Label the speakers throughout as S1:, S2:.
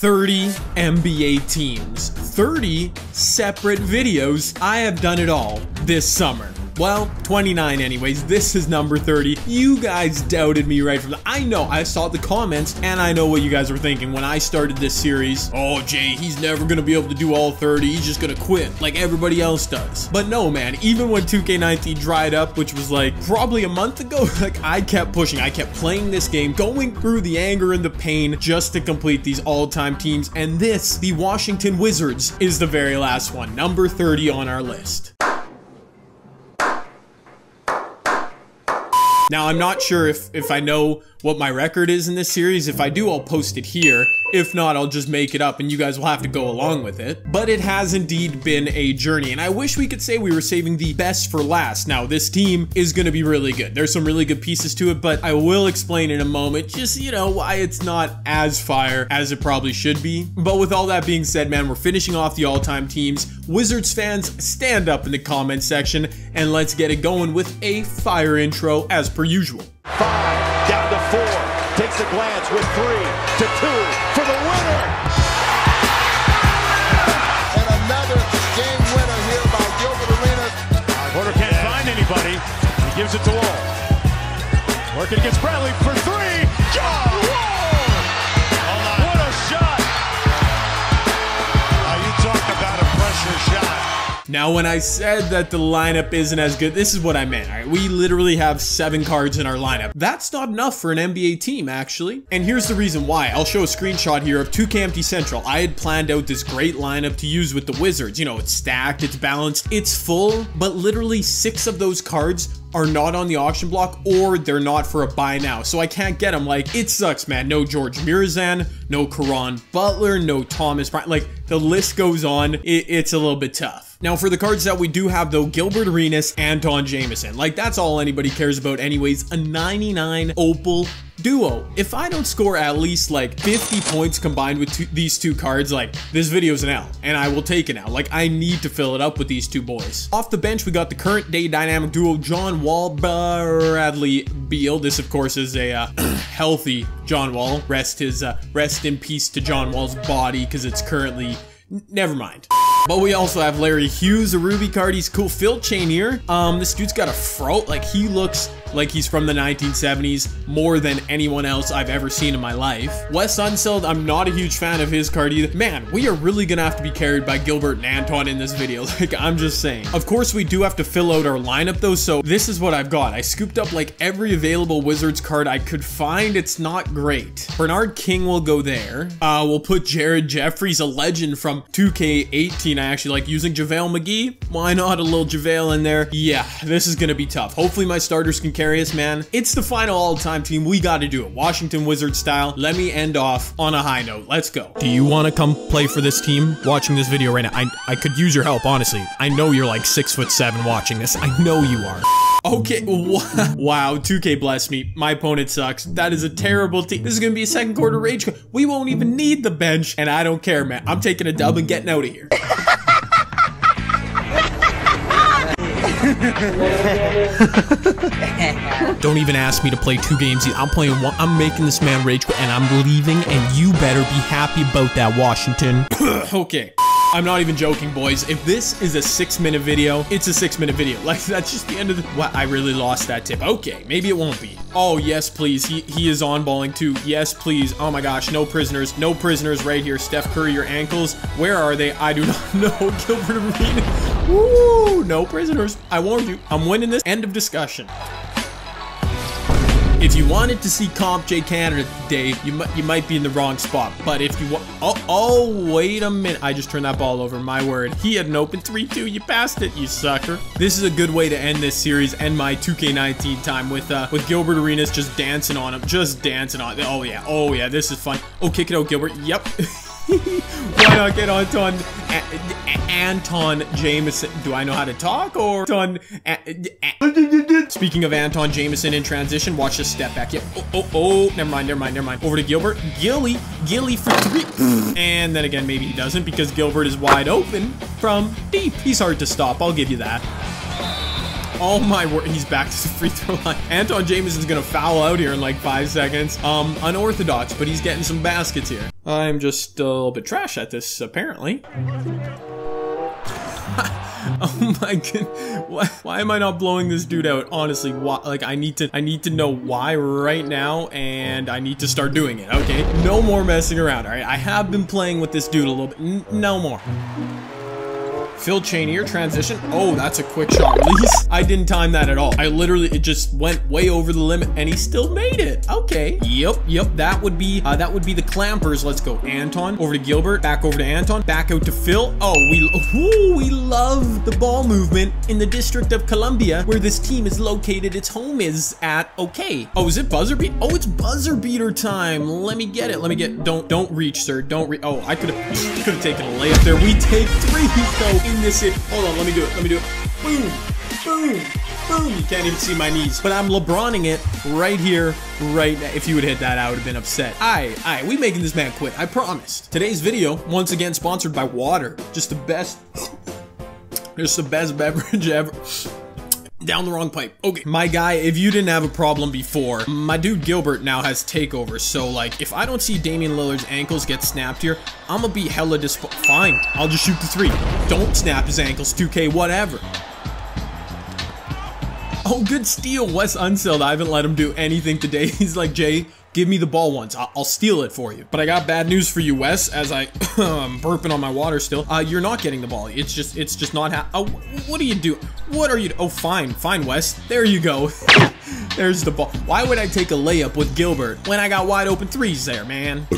S1: 30 NBA teams, 30 separate videos. I have done it all this summer. Well, 29 anyways. This is number 30. You guys doubted me right from the- I know, I saw the comments, and I know what you guys were thinking when I started this series. Oh, Jay, he's never gonna be able to do all 30. He's just gonna quit, like everybody else does. But no, man, even when 2K19 dried up, which was like probably a month ago, like I kept pushing. I kept playing this game, going through the anger and the pain just to complete these all-time teams. And this, the Washington Wizards, is the very last one, number 30 on our list. Now, I'm not sure if, if I know what my record is in this series. If I do, I'll post it here. If not, I'll just make it up and you guys will have to go along with it. But it has indeed been a journey, and I wish we could say we were saving the best for last. Now, this team is going to be really good. There's some really good pieces to it, but I will explain in a moment just, you know, why it's not as fire as it probably should be. But with all that being said, man, we're finishing off the all-time teams. Wizards fans, stand up in the comment section and let's get it going with a fire intro as per usual.
S2: Five, down to four. Takes a glance with three to two It to Wall. Working against Bradley for three. Now,
S1: when I said that the lineup isn't as good, this is what I meant. All right, we literally have seven cards in our lineup. That's not enough for an NBA team, actually. And here's the reason why. I'll show a screenshot here of 2K MT Central. I had planned out this great lineup to use with the Wizards. You know, it's stacked, it's balanced, it's full, but literally six of those cards are not on the auction block or they're not for a buy now. So I can't get them. Like, it sucks, man. No Gheorghe Muresan, no Caron Butler, no Thomas Bryant. Like, the list goes on. It, it's a little bit tough. Now, for the cards that we do have, though, Gilbert Arenas, Antawn Jamison. Like, that's all anybody cares about anyways. A 99 Opal duo. If I don't score at least like 50 points combined with two, these two cards, like this video's an L and I will take it now. Like I need to fill it up with these two boys. Off the bench, we got the current day dynamic duo, John Wall, Bradley Beal. This of course is a uh, healthy John Wall. Rest his, uh, rest in peace to John Wall's body because it's currently, never mind. But we also have Larry Hughes, a Ruby card. He's cool. Phil Chenier here. Um, this dude's got a fro. Like, he looks like he's from the 1970s more than anyone else I've ever seen in my life. Wes Unseld, I'm not a huge fan of his card either. Man, we are really gonna have to be carried by Gilbert and Antawn in this video. Like, I'm just saying. Of course, we do have to fill out our lineup though, so this is what I've got. I scooped up like every available Wizards card I could find. It's not great. Bernard King will go there. Uh, we'll put Jared Jeffries, a legend from 2K18. I actually like using JaVale McGee. Why not a little JaVale in there? Yeah, this is gonna be tough. Hopefully my starters can man. It's the final all-time team. We gotta do it. Washington Wizards style. Let me end off on a high note. Let's go. Do you want to come play for this team watching this video right now? I, I could use your help, honestly. I know you're like six foot seven watching this. I know you are. Okay, wow, 2K bless me. My opponent sucks. That is a terrible team. This is gonna be a second quarter rage. We won't even need the bench, and I don't care, man. I'm taking a dub and getting out of here. Don't even ask me to play two games. I'm playing one. I'm making this man rage quit, and I'm leaving, and you better be happy about that, Washington. okay. I'm not even joking, boys. If this is a six minute video, it's a six minute video. Like, that's just the end of the- What? I really lost that tip. Okay, maybe it won't be. Oh, yes, please. He, he is on balling too. Yes, please. Oh my gosh, no prisoners. No prisoners right here. Steph Curry, your ankles. Where are they? I do not know. Gilbert Arenas. Woo! No prisoners. I warned you. I'm winning this. End of discussion. If you wanted to see Comp J Canada today, you might you might be in the wrong spot. But if you want, oh oh wait a minute, I just turned that ball over. My word, he had an open three-two. You passed it, you sucker. This is a good way to end this series and my 2K19 time with uh with Gilbert Arenas just dancing on him, just dancing on. Oh yeah, oh yeah, this is fun. Oh, kick it out, Gilbert. Yep. Why not get A- A- Antawn Jamison? Do I know how to talk or Antawn? Speaking of Antawn Jamison in transition, watch this step back. Yep. Oh, oh, oh, never mind, never mind, never mind. Over to Gilbert. Gilly, Gilly for three. And then again, maybe he doesn't because Gilbert is wide open from deep. He's hard to stop. I'll give you that. Oh my word, he's back to the free throw line. Antawn Jamison's gonna foul out here in like five seconds. Um, unorthodox, but he's getting some baskets here. I'm just a little bit trash at this, apparently. oh my god why, why am i not blowing this dude out honestly why, like i need to i need to know why right now and i need to start doing it okay no more messing around all right i have been playing with this dude a little bit N no more Phil Chenier transition. Oh, that's a quick shot release. I didn't time that at all. I literally, it just went way over the limit and he still made it. Okay. Yep, yep. That would be, uh, that would be the clampers. Let's go. Antawn over to Gilbert, back over to Antawn, back out to Phil. Oh, we, ooh, we love the ball movement in the District of Columbia where this team is located. Its home is at, okay. Oh, is it buzzer beat? Oh, it's buzzer beater time. Let me get it. Let me get, don't, don't reach, sir. Don't re Oh, I could have, could have taken a layup there. We take three though in this. Hold on, let me do it. Let me do it. Boom, boom, boom. You can't even see my knees, but I'm LeBroning it right here, right now. If you would hit that, I would have been upset. Aye, aye, we making this man quit. I promised. Today's video, once again, sponsored by water. Just the best, just the best beverage ever. Down the wrong pipe. Okay, my guy, if you didn't have a problem before, my dude Gilbert now has takeover. So, like, if I don't see Damian Lillard's ankles get snapped here, I'm gonna be hella dis- Fine, I'll just shoot the three. Don't snap his ankles, 2K, whatever. Oh, good steal, Wes Unseld. I haven't let him do anything today. He's like, Jay, Give me the ball once. I'll, I'll, steal it for you. But I got bad news for you, Wes, as I am burping on my water still. Uh, you're not getting the ball. It's just, it's just not ha- Oh, what do you do? What are you- Oh, fine, fine, Wes. There you go. There's the ball. Why would I take a layup with Gilbert when I got wide open threes there, man?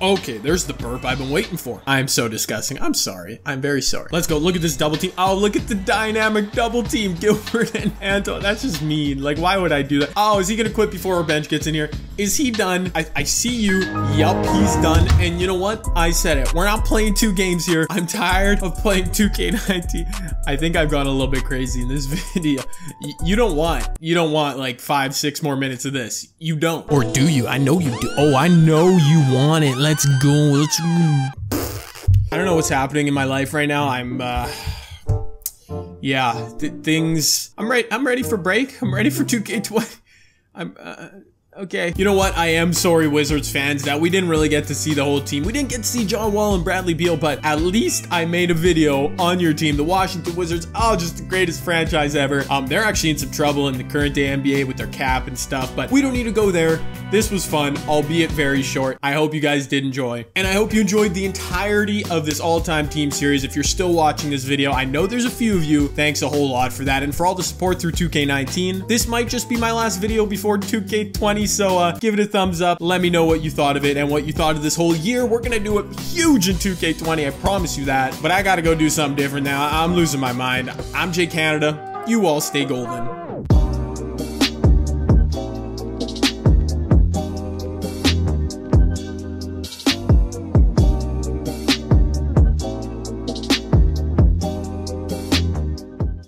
S1: Okay, there's the burp I've been waiting for. I'm so disgusting. I'm sorry. I'm very sorry. Let's go. Look at this double team. Oh, look at the dynamic double team. Gilbert and Antawn. That's just mean. Like, why would I do that? Oh, is he going to quit before our bench gets in here? Is he done? I, I see you. Yup, he's done. And you know what? I said it. We're not playing two games here. I'm tired of playing 2K19. I think I've gone a little bit crazy in this video. Y you don't want, you don't want like five, six more minutes of this. You don't. Or do you? I know you do. Oh, I know you want it. Let's go. Let's. I don't know what's happening in my life right now. I'm, uh, yeah, th things. I'm ready. I'm ready for break. I'm ready for 2K20. I'm, uh, Okay. You know what? I am sorry, Wizards fans, that we didn't really get to see the whole team. We didn't get to see John Wall and Bradley Beal, but at least I made a video on your team, the Washington Wizards. Oh, just the greatest franchise ever. Um, they're actually in some trouble in the current day NBA with their cap and stuff, but we don't need to go there. This was fun, albeit very short. I hope you guys did enjoy. And I hope you enjoyed the entirety of this all-time team series. If you're still watching this video, I know there's a few of you. Thanks a whole lot for that. And for all the support through 2K19. This might just be my last video before 2K20 so uh, give it a thumbs up. Let me know what you thought of it and what you thought of this whole year. We're gonna do it huge in 2K20, I promise you that. But I gotta go do something different now. I'm losing my mind. I'm Jay Canada. You all stay golden.